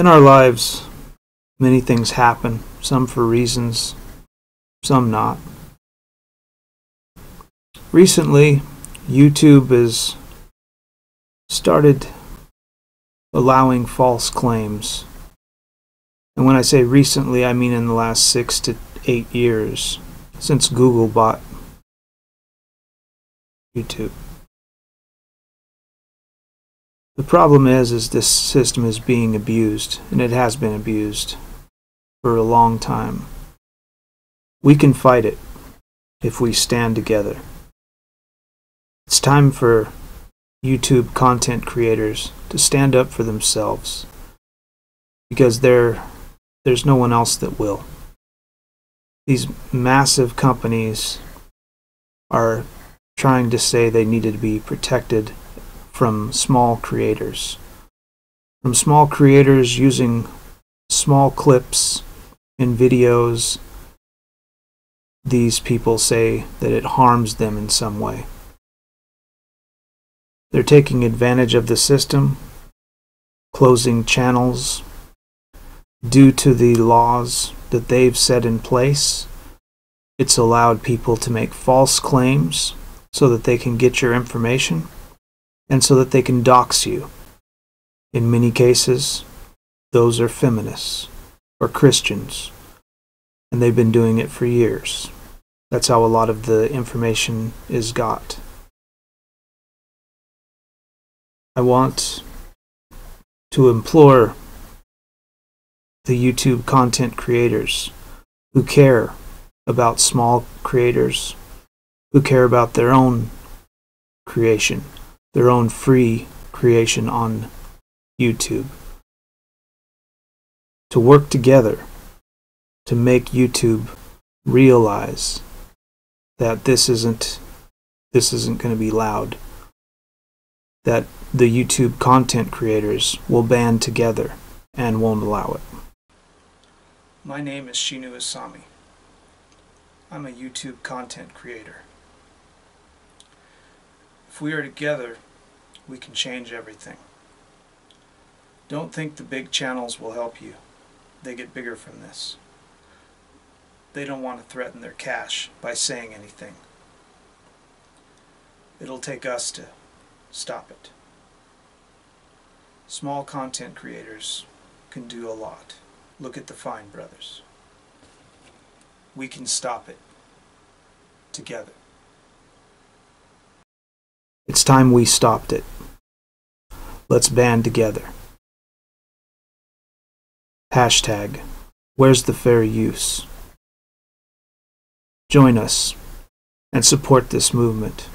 In our lives, many things happen, some for reasons, some not. Recently, YouTube has started allowing false claims. And when I say recently, I mean in the last six to eight years, since Google bought YouTube. The problem is, is this system is being abused, and it has been abused for a long time. We can fight it if we stand together. It's time for YouTube content creators to stand up for themselves because there there's no one else that will. These massive companies are trying to say they needed to be protected from small creators. From small creators using small clips in videos, these people say that it harms them in some way. They're taking advantage of the system, closing channels due to the laws that they've set in place. It's allowed people to make false claims so that they can get your information and so that they can dox you. In many cases, those are feminists or Christians, and they've been doing it for years. That's how a lot of the information is got. I want to implore the YouTube content creators who care about small creators, who care about their own creation their own free creation on YouTube. To work together to make YouTube realize that this isn't this isn't going to be loud. That the YouTube content creators will band together and won't allow it. My name is Shinu Asami. I'm a YouTube content creator. If we are together, we can change everything. Don't think the big channels will help you. They get bigger from this. They don't want to threaten their cash by saying anything. It'll take us to stop it. Small content creators can do a lot. Look at the Fine Brothers. We can stop it together. It's time we stopped it. Let's band together. Hashtag, where's the fair use? Join us and support this movement.